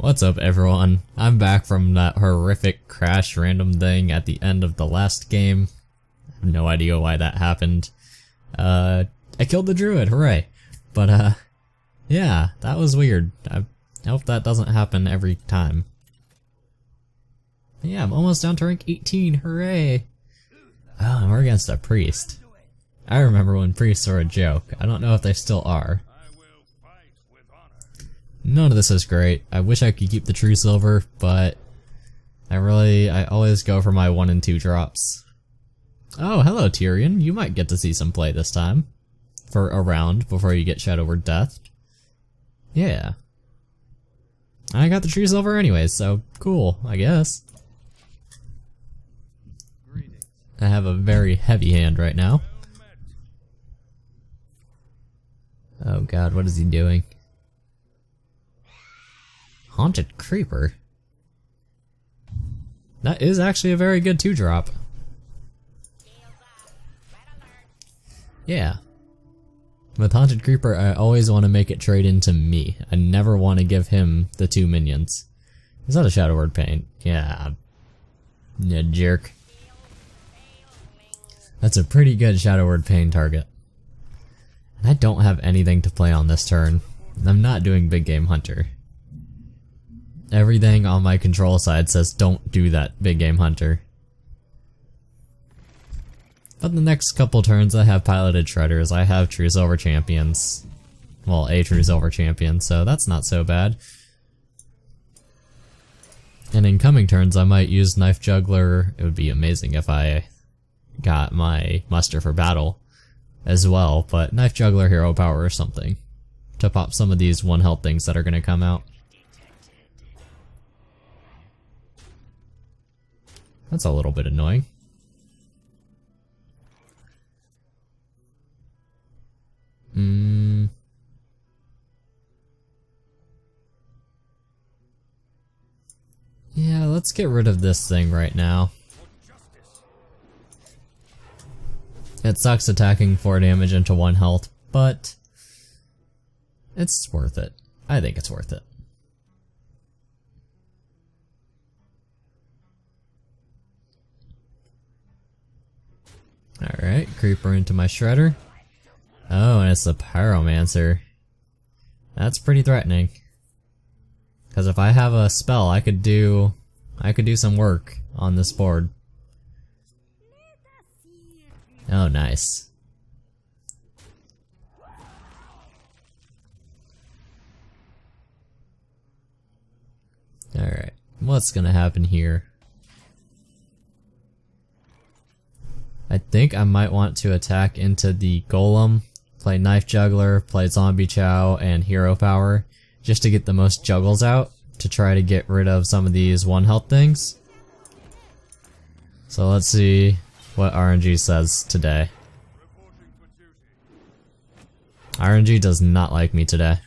What's up everyone? I'm back from that horrific crash random thing at the end of the last game. I have no idea why that happened. Uh, I killed the druid, hooray. But uh, yeah, that was weird. I hope that doesn't happen every time. Yeah, I'm almost down to rank 18, hooray! Oh, we're against a priest. I remember when priests were a joke. I don't know if they still are. None of this is great. I wish I could keep the true silver, but I really, I always go for my 1 and 2 drops. Oh, hello Tirion. You might get to see some play this time. For a round before you get Shadow Word Death. Yeah. I got the true silver anyways, so cool, I guess. I have a very heavy hand right now. Oh god, what is he doing? Haunted Creeper. That is actually a very good 2-drop. Yeah. With Haunted Creeper, I always want to make it trade into me. I never want to give him the two minions. Is that a Shadow Word Pain? Yeah. Yeah, jerk. That's a pretty good Shadow Word Pain target. And I don't have anything to play on this turn. I'm not doing Big Game Hunter. Everything on my control side says don't do that, big game hunter. But the next couple turns I have piloted shredders, I have true silver champions. Well, a true silver champion, so that's not so bad. And in coming turns I might use knife juggler, it would be amazing if I got my muster for battle as well, but knife juggler hero power or something to pop some of these one health things that are going to come out. That's a little bit annoying. Hmm. Yeah, let's get rid of this thing right now. It sucks attacking 4 damage into 1 health, but it's worth it. I think it's worth it. Alright, Creeper into my Shredder. Oh, and it's the Pyromancer. That's pretty threatening. Because if I have a spell, I could do... I could do some work on this board. Oh, nice. Alright, what's gonna happen here? Think I might want to attack into the Golem, play Knife Juggler, play Zombie Chow, and Hero Power, just to get the most juggles out, to try to get rid of some of these one health things. So let's see what RNG says today. RNG does not like me today.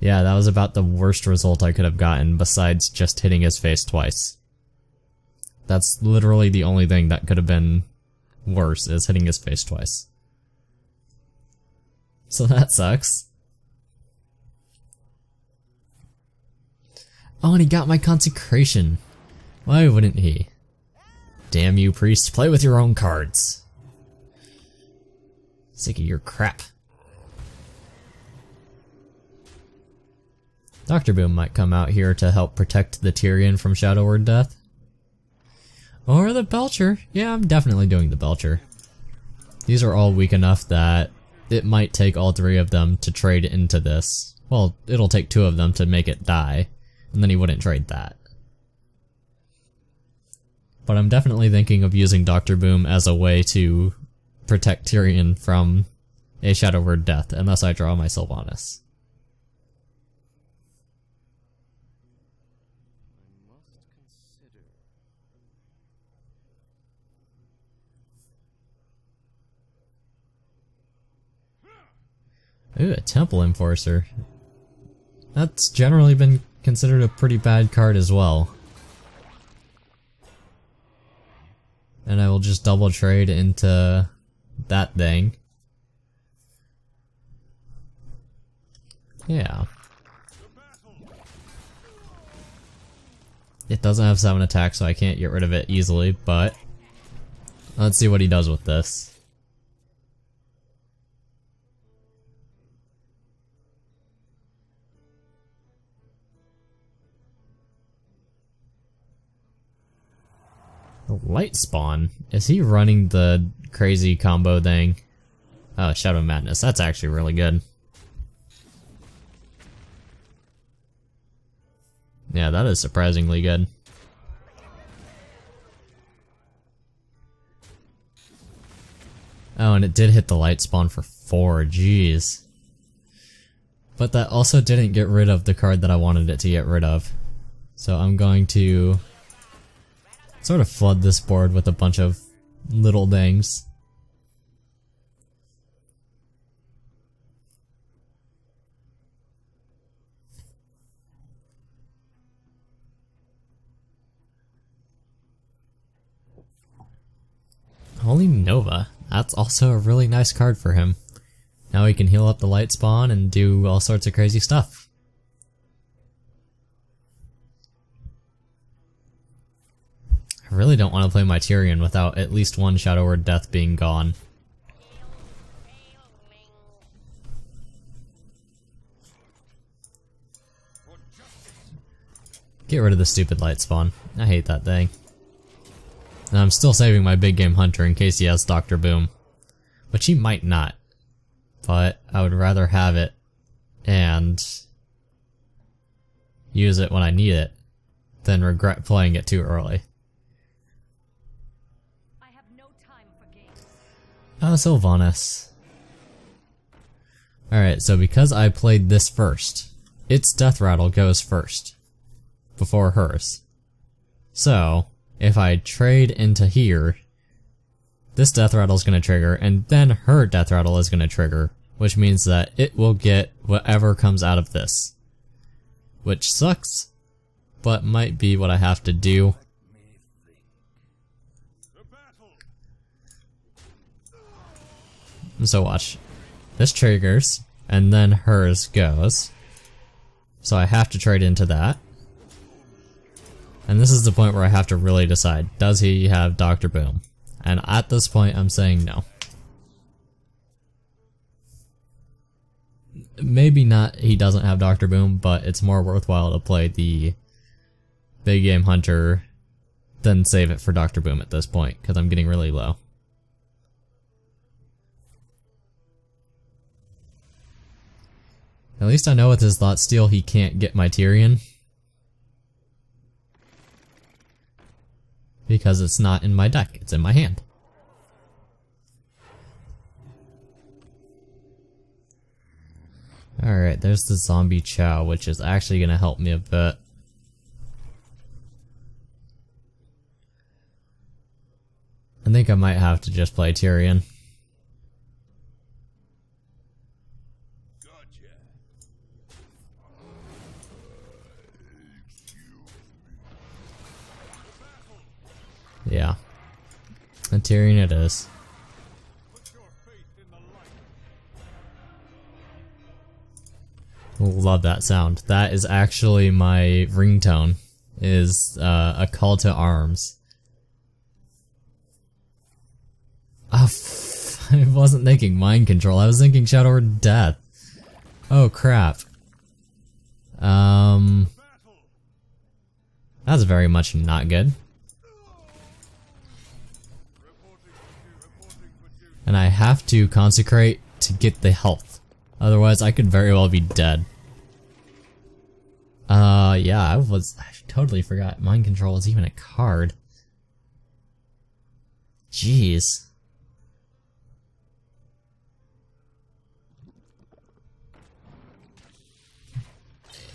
Yeah, that was about the worst result I could have gotten besides just hitting his face twice. That's literally the only thing that could have been worse, is hitting his face twice. So that sucks. Oh, and he got my consecration. Why wouldn't he? Damn you, priest, play with your own cards. Sick of your crap. Dr. Boom might come out here to help protect the Tirion from Shadow Word Death. Or the Belcher. Yeah, I'm definitely doing the Belcher. These are all weak enough that it might take all three of them to trade into this. Well, it'll take two of them to make it die, and then he wouldn't trade that. But I'm definitely thinking of using Dr. Boom as a way to protect Tirion from a Shadow Word death, unless I draw my Sylvanas. Ooh, a Temple Enforcer. That's generally been considered a pretty bad card as well. And I will just double trade into that thing. Yeah. It doesn't have 7 attack, so I can't get rid of it easily, but... Let's see what he does with this. Light Spawn? Is he running the crazy combo thing? Oh, Shadow Madness. That's actually really good. Yeah, that is surprisingly good. Oh, and it did hit the light spawn for 4, jeez. But that also didn't get rid of the card that I wanted it to get rid of. So I'm going to sort of flood this board with a bunch of little things. Holy Nova. That's also a really nice card for him. Now he can heal up the light spawn and do all sorts of crazy stuff. I really don't want to play my Tirion without at least one Shadow Word Death being gone. Get rid of the stupid light spawn. I hate that thing. And I'm still saving my big game hunter in case he has Dr. Boom. Which he might not. But I would rather have it and use it when I need it than regret playing it too early. Oh, Sylvanas. Alright, so because I played this first, its Death Rattle goes first. Before hers. So, if I trade into here, this death rattle is going to trigger, and then her death rattle is going to trigger, which means that it will get whatever comes out of this. Which sucks, but might be what I have to do. So watch. This triggers, and then hers goes. So I have to trade into that. And this is the point where I have to really decide, does he have Dr. Boom? And at this point, I'm saying no. Maybe not he doesn't have Dr. Boom, but it's more worthwhile to play the Big Game Hunter than save it for Dr. Boom at this point, because I'm getting really low. At least I know with his Thought Steal he can't get my Tirion. because it's not in my deck, it's in my hand. Alright, there's the zombie chow, which is actually gonna help me a bit. I think I might have to just play Tirion. Yeah. A Tirion it is. Love that sound. That is actually my ringtone. Is uh, a call to arms. Oh, I wasn't thinking mind control. I was thinking Shadow Word Death. Oh crap. Um, that's very much not good. And I have to consecrate to get the health. Otherwise, I could very well be dead. Uh, yeah, I was- I totally forgot Mind Control is even a card. Jeez.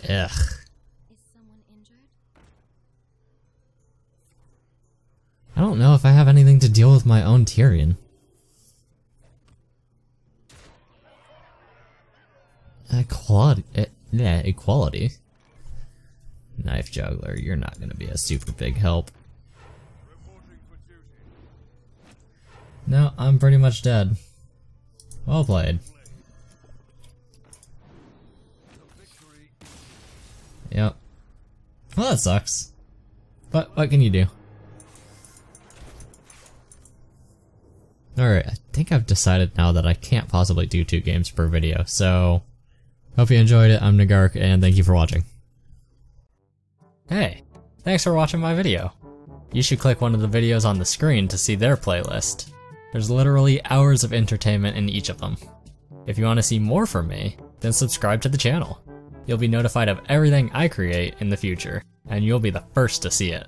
Ugh. I don't know if I have anything to deal with my own Tirion. Equality. Uh, yeah, equality. Knife Juggler, you're not gonna be a super big help. No, I'm pretty much dead. Well played. Yep. Well, that sucks. But what can you do? Alright, I think I've decided now that I can't possibly do two games per video, so... Hope you enjoyed it, I'm Negark, and thank you for watching. Hey, thanks for watching my video. You should click one of the videos on the screen to see their playlist. There's literally hours of entertainment in each of them. If you want to see more from me, then subscribe to the channel. You'll be notified of everything I create in the future, and you'll be the first to see it.